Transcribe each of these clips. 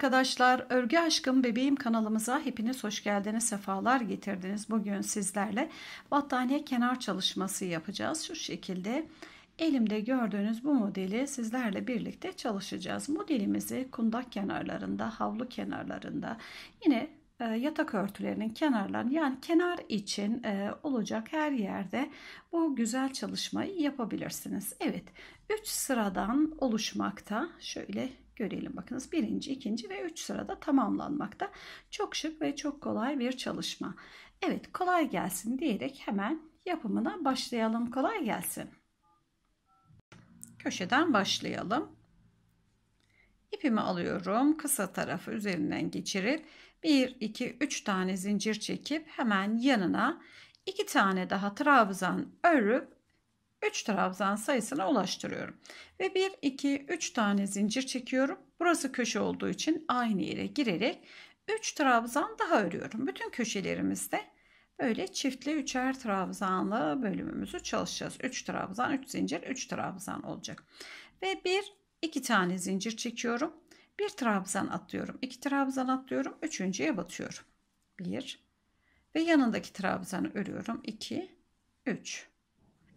arkadaşlar, Örgü Aşkım Bebeğim kanalımıza hepiniz hoş geldiniz, sefalar getirdiniz. Bugün sizlerle battaniye kenar çalışması yapacağız. Şu şekilde elimde gördüğünüz bu modeli sizlerle birlikte çalışacağız. Modelimizi kundak kenarlarında, havlu kenarlarında, yine e, yatak örtülerinin kenarlarında yani kenar için e, olacak her yerde bu güzel çalışmayı yapabilirsiniz. Evet 3 sıradan oluşmakta. Şöyle görelim bakınız. Birinci, ikinci ve üç sırada tamamlanmakta. Çok şık ve çok kolay bir çalışma. Evet kolay gelsin diyerek hemen yapımına başlayalım. Kolay gelsin. Köşeden başlayalım. İpimi alıyorum. Kısa tarafı üzerinden geçirip 1, 2, 3 tane zincir çekip hemen yanına 2 tane daha trabzan örüp 3 trabzan sayısına ulaştırıyorum. Ve 1, 2, 3 tane zincir çekiyorum. Burası köşe olduğu için aynı yere girerek 3 trabzan daha örüyorum. Bütün köşelerimizde böyle çiftli üçer trabzanlı bölümümüzü çalışacağız. 3 trabzan, 3 zincir, 3 trabzan olacak. Ve 1, 2 tane zincir çekiyorum. 1 trabzan atlıyorum. 2 trabzan atlıyorum. Üçüncüye batıyorum. 1 ve yanındaki trabzanı örüyorum. 2, 3.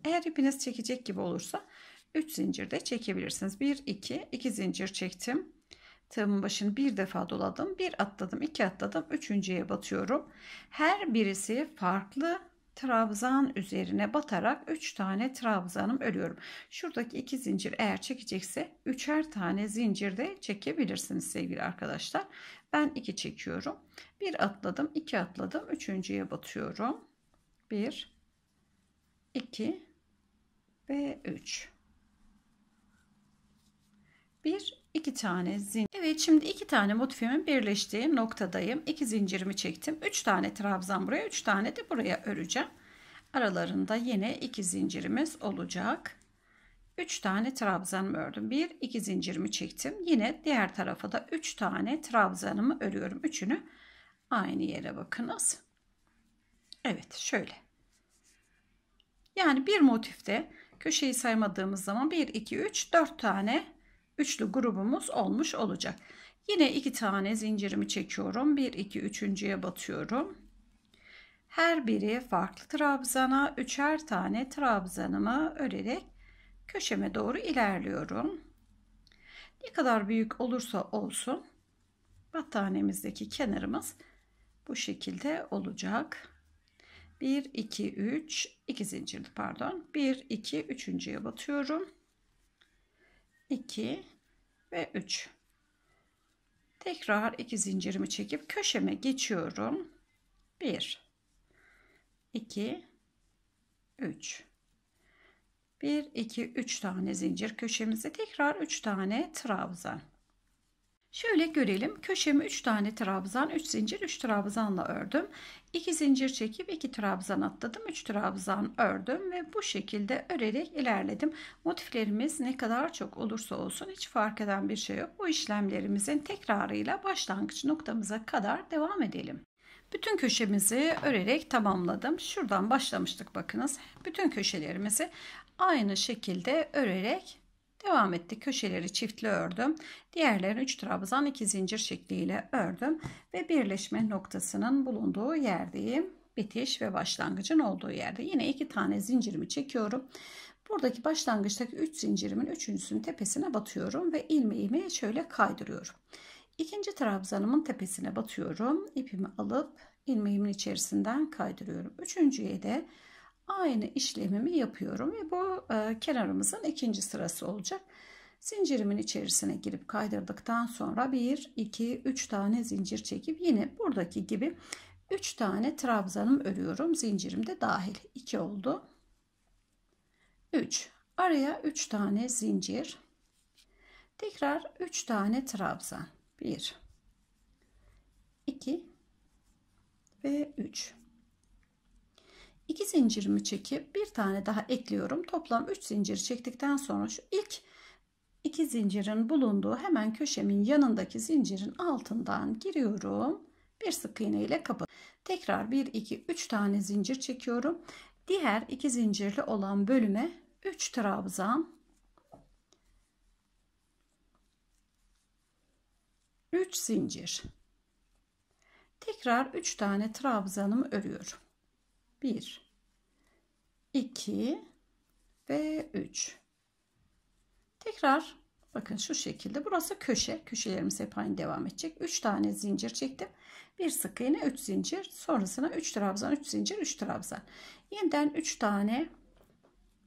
Eğer ipiniz çekecek gibi olursa 3 zincir de çekebilirsiniz. 1 2 2 zincir çektim. Tığımın başını bir defa doladım. Bir atladım, iki atladım. Üçüncüye batıyorum. Her birisi farklı trabzan üzerine batarak 3 tane trabzanım örüyorum. Şuradaki iki zincir eğer çekecekse üçer tane zincir de çekebilirsiniz sevgili arkadaşlar. Ben 2 çekiyorum. Bir atladım, iki atladım. Üçüncüye batıyorum. 1 2 ve 3. Bir, iki tane zincir. Evet şimdi iki tane motifimin birleştiği noktadayım. İki zincirimi çektim. Üç tane trabzan buraya, üç tane de buraya öreceğim. Aralarında yine iki zincirimiz olacak. Üç tane trabzanımı ördüm. Bir, iki zincirimi çektim. Yine diğer tarafa da üç tane trabzanımı örüyorum. Üçünü aynı yere bakınız. Evet şöyle. Yani bir motifte köşeyi saymadığımız zaman 1, 2, 3, 4 tane üçlü grubumuz olmuş olacak. Yine iki tane zincirimi çekiyorum. 1, 2, üçüncüye batıyorum. Her biri farklı trabzana üçer tane trabzanımı örerek köşeme doğru ilerliyorum. Ne kadar büyük olursa olsun battaniyemizdeki kenarımız bu şekilde olacak. 1 2 3 2 zincirli pardon. 1 2 üçüncüye batıyorum. 2 ve 3 tekrar 2 zincirimi çekip köşeme geçiyorum. 1 2 3 1 2 3 tane zincir köşemize tekrar 3 tane trabzan Şöyle görelim. Köşemi 3 tane trabzan, 3 zincir, 3 trabzanla ördüm. 2 zincir çekip 2 trabzan atladım. 3 trabzan ördüm ve bu şekilde örerek ilerledim. Motiflerimiz ne kadar çok olursa olsun hiç fark eden bir şey yok. Bu işlemlerimizin tekrarıyla başlangıç noktamıza kadar devam edelim. Bütün köşemizi örerek tamamladım. Şuradan başlamıştık bakınız. Bütün köşelerimizi aynı şekilde örerek Devam etti. Köşeleri çiftli ördüm. Diğerlerini 3 trabzan 2 zincir şekliyle ördüm. Ve birleşme noktasının bulunduğu yerdeyim. Bitiş ve başlangıcın olduğu yerde. Yine 2 tane zincirimi çekiyorum. Buradaki başlangıçtaki 3 zincirimin üçüncüsünün tepesine batıyorum. Ve ilmeğimi şöyle kaydırıyorum. İkinci trabzanımın tepesine batıyorum. İpimi alıp ilmeğimin içerisinden kaydırıyorum. Üçüncüye de aynı işlemimi yapıyorum ve bu e, kenarımızın ikinci sırası olacak. Zincirimin içerisine girip kaydırdıktan sonra 1, 2, 3 tane zincir çekip yine buradaki gibi 3 tane trabzanım örüyorum. Zincirim de dahil 2 oldu. 3 araya 3 tane zincir tekrar 3 tane trabzan 1 2 ve 3 2 zincirimi çekip bir tane daha ekliyorum. Toplam 3 zincir çektikten sonra şu ilk 2 zincirin bulunduğu hemen köşemin yanındaki zincirin altından giriyorum. Bir sık iğne ile kapat. Tekrar 1 2 3 tane zincir çekiyorum. Diğer 2 zincirli olan bölüme 3 trabzan 3 zincir. Tekrar 3 tane trabzanımı örüyorum. 1 2 ve 3. Tekrar bakın şu şekilde burası köşe. Köşelerimiz hep aynı devam edecek. 3 tane zincir çektim. Bir sık iğne 3 zincir. Sonrasına 3 trabzan 3 zincir 3 trabzan. Yeniden 3 tane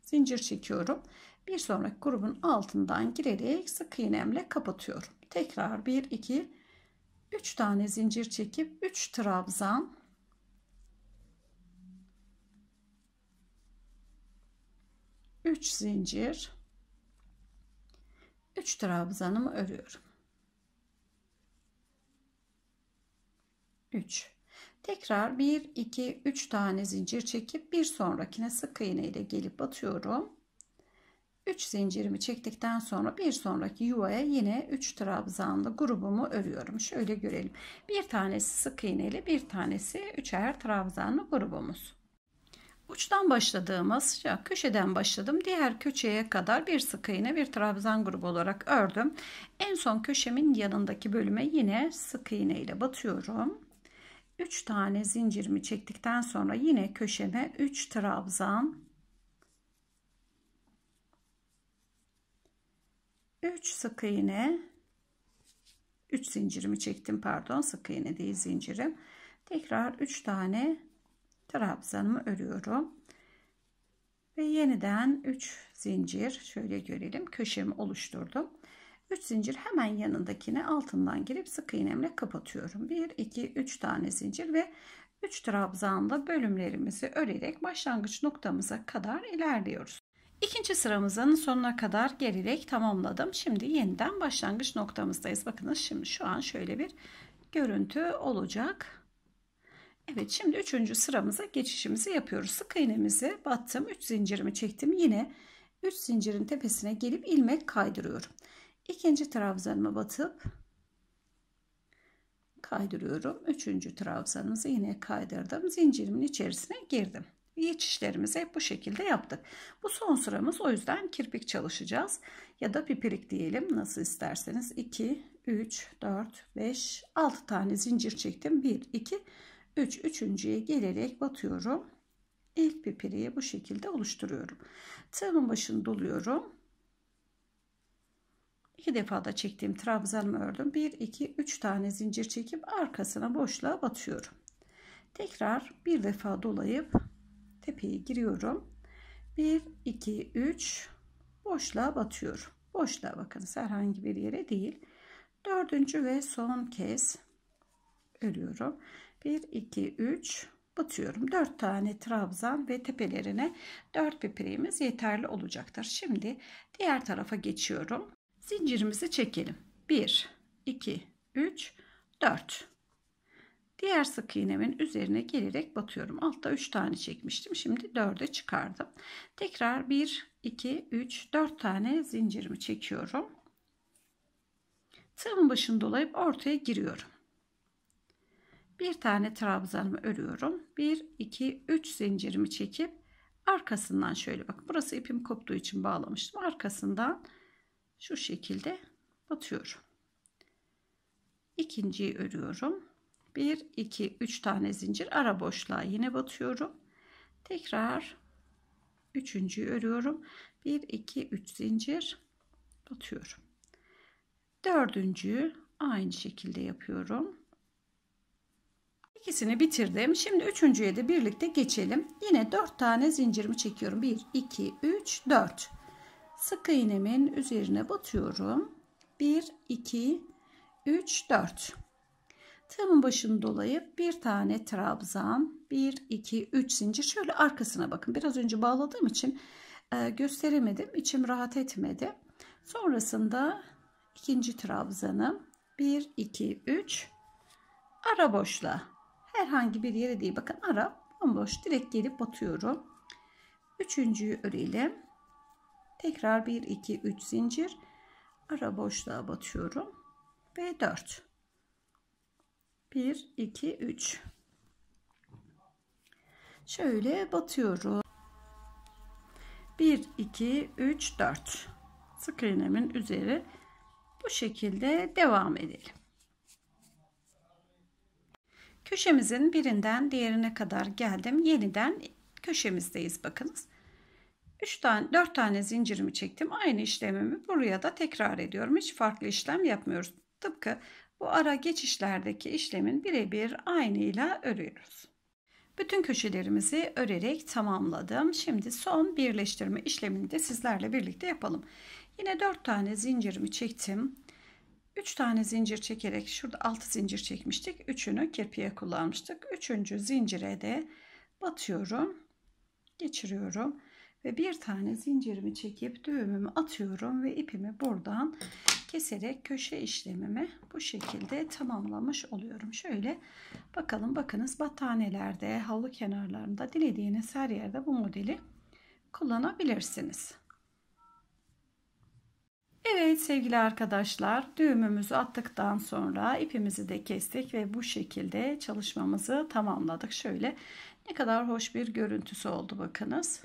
zincir çekiyorum. Bir sonraki grubun altından girerek sık iğnemle kapatıyorum. Tekrar 1 2 3 tane zincir çekip 3 trabzan 3 zincir. 3 trabzanımı örüyorum. 3 tekrar 1 2 3 tane zincir çekip bir sonrakine sık iğne ile gelip batıyorum 3 zincirimi çektikten sonra bir sonraki yuvaya yine 3 trabzanlı grubumu örüyorum. Şöyle görelim. Bir tanesi sık iğneli bir tanesi üçer trabzanlı grubumuz Uçtan başladığımız ya köşeden başladım. Diğer köşeye kadar bir sık iğne bir trabzan grubu olarak ördüm. En son köşemin yanındaki bölüme yine sık iğne ile batıyorum. 3 tane zincirimi çektikten sonra yine köşeme 3 trabzan 3 sık iğne 3 zincirimi çektim pardon sık iğne değil zincirim tekrar 3 tane trabzanımı örüyorum ve yeniden 3 zincir şöyle görelim köşemi oluşturdum 3 zincir hemen yanındakine altından girip sık iğnemle kapatıyorum 1 2 3 tane zincir ve 3 trabzanla bölümlerimizi örerek başlangıç noktamıza kadar ilerliyoruz İkinci sıramızın sonuna kadar gelerek tamamladım. Şimdi yeniden başlangıç noktamızdayız. Bakınız şimdi şu an şöyle bir görüntü olacak. Evet şimdi üçüncü sıramıza geçişimizi yapıyoruz. Sık iğnemizi battım. 3 zincirimi çektim. Yine 3 zincirin tepesine gelip ilmek kaydırıyorum. İkinci trabzanıma batıp kaydırıyorum. Üçüncü trabzanımızı yine kaydırdım. Zincirimin içerisine girdim. Geçişlerimizi hep bu şekilde yaptık. Bu son sıramız o yüzden kirpik çalışacağız. Ya da pipirik diyelim nasıl isterseniz. 2, 3, 4, 5, 6 tane zincir çektim. 1, 2, 3. Üçüncüye gelerek batıyorum. İlk pipiriği bu şekilde oluşturuyorum. Tığımın başını doluyorum. İki defa da çektiğim trabzanımı ördüm. 1, 2, 3 tane zincir çekip arkasına boşluğa batıyorum. Tekrar bir defa dolayıp tepeye giriyorum. 1, 2, 3 boşluğa batıyorum. Boşluğa bakınız herhangi bir yere değil. Dördüncü ve son kez örüyorum. 1, 2, 3 batıyorum. 4 tane trabzan ve tepelerine 4 pipriğimiz yeterli olacaktır. Şimdi diğer tarafa geçiyorum. Zincirimizi çekelim. 1, 2, 3, 4. Diğer sık iğnemin üzerine gelerek batıyorum. Altta 3 tane çekmiştim. Şimdi 4'e çıkardım. Tekrar 1, 2, 3, 4 tane zincirimi çekiyorum. Tığımın başını dolayıp ortaya giriyorum. Bir tane trabzanımı örüyorum. 1, 2, 3 zincirimi çekip arkasından şöyle bak. Burası ipim koptuğu için bağlamıştım. Arkasından şu şekilde batıyorum. İkinciyi örüyorum. 1 2 3 tane zincir ara boşluğa yine batıyorum. Tekrar üçüncüyü örüyorum. 1 2 3 zincir batıyorum. Dördüncüyü aynı şekilde yapıyorum. İkisini bitirdim. Şimdi üçüncüye de birlikte geçelim. Yine 4 tane zincirimi çekiyorum. 1 2 3 4. Sık iğnemin üzerine batıyorum. 1 2 3 4. Tığımın başını dolayıp bir tane trabzan, 1, 2, 3 zincir şöyle arkasına bakın. Biraz önce bağladığım için e, gösteremedim. İçim rahat etmedi. Sonrasında ikinci trabzanım 1, 2, 3 ara boşluğa. Herhangi bir yere değil. Bakın ara bomboş direkt gelip batıyorum. Üçüncüyü örelim. Tekrar 1, 2, 3 zincir ara boşluğa batıyorum. Ve 4. 1 2 3 şöyle batıyorum 1 2 3 4 sık iğnemin üzeri bu şekilde devam edelim Köşemizin birinden diğerine kadar geldim. Yeniden köşemizdeyiz bakınız. 3 tane 4 tane zincirimi çektim. Aynı işlemimi buraya da tekrar ediyorum. Hiç farklı işlem yapmıyoruz. Tıpkı bu ara geçişlerdeki işlemin birebir aynıyla örüyoruz. Bütün köşelerimizi örerek tamamladım. Şimdi son birleştirme işlemini de sizlerle birlikte yapalım. Yine 4 tane zincirimi çektim. 3 tane zincir çekerek şurada 6 zincir çekmiştik. 3'ünü kirpiye kullanmıştık. 3. zincire de batıyorum. Geçiriyorum ve bir tane zincirimi çekip düğümümü atıyorum ve ipimi buradan keserek köşe işlemimi bu şekilde tamamlamış oluyorum. Şöyle bakalım bakınız battaniyelerde, havlu kenarlarında dilediğiniz her yerde bu modeli kullanabilirsiniz. Evet sevgili arkadaşlar düğümümüzü attıktan sonra ipimizi de kestik ve bu şekilde çalışmamızı tamamladık. Şöyle ne kadar hoş bir görüntüsü oldu bakınız.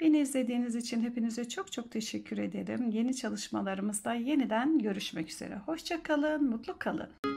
Beni izlediğiniz için hepinize çok çok teşekkür ederim. Yeni çalışmalarımızda yeniden görüşmek üzere. Hoşçakalın, mutlu kalın.